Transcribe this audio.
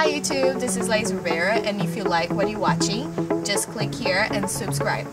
Hi YouTube, this is Lays Rivera and if you like what you're watching, just click here and subscribe.